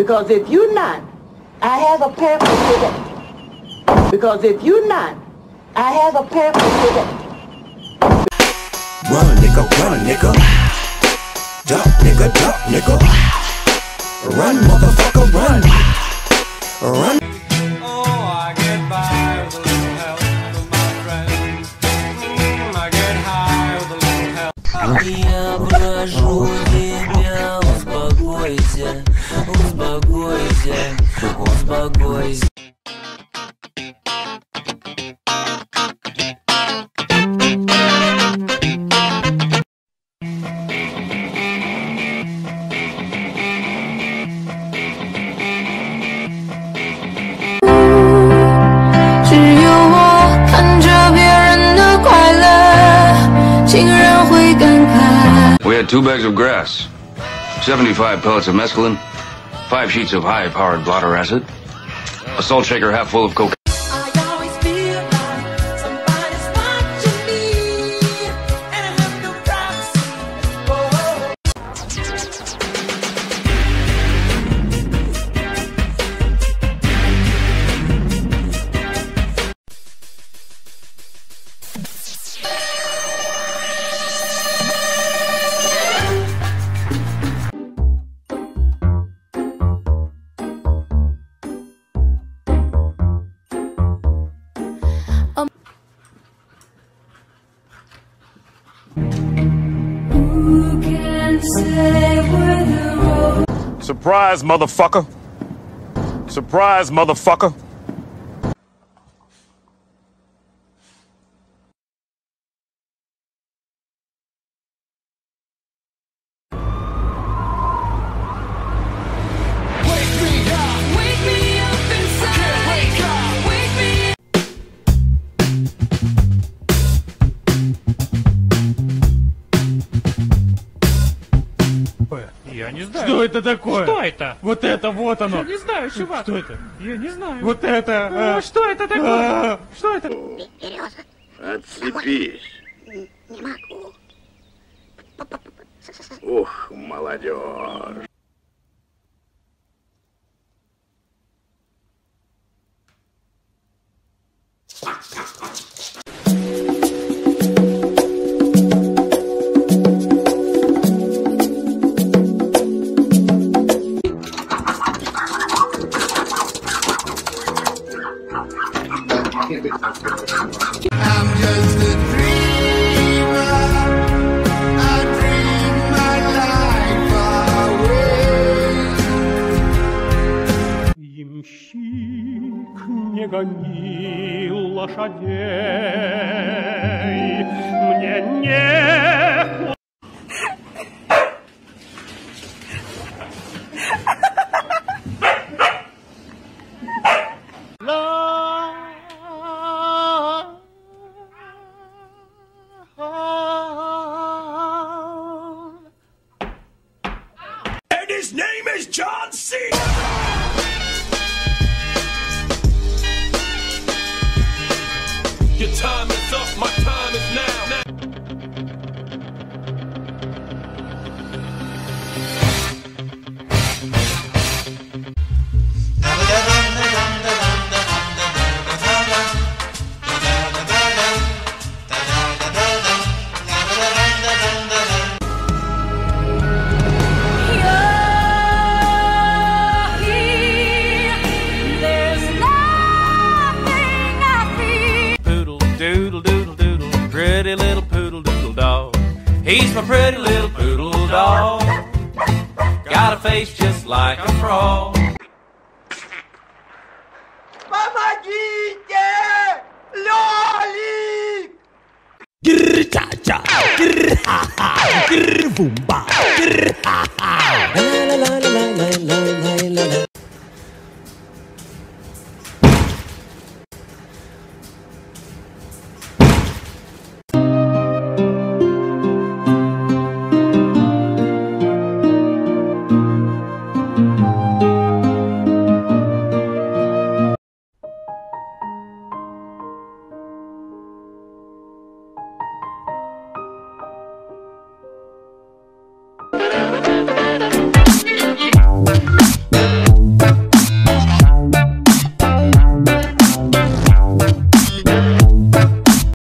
Because if you're not, I have a with it. Because if you're not, I have a with it. Run, nigga, run, nigga. Duck, nigga, duck, nigga. Run, motherfucker, run. Run. успокойся, успокойся. We had two bags of grass, 75 pellets of mescaline, five sheets of high-powered blotter acid, a salt shaker half full of cocaine. Surprise, motherfucker. Surprise, motherfucker. Я не знаю. Что это такое? Что это? Вот это вот оно. Я не знаю, чувак. Что это? Я не знаю. Вот это. а, что это такое? Что это? Отцепись. Не могу. Ух, молодежь. гони лошадей. Мне не And his name is John C. time is up, my He's my pretty little poodle dog. Got a face just like a frog. Grr cha cha, grr ha ha,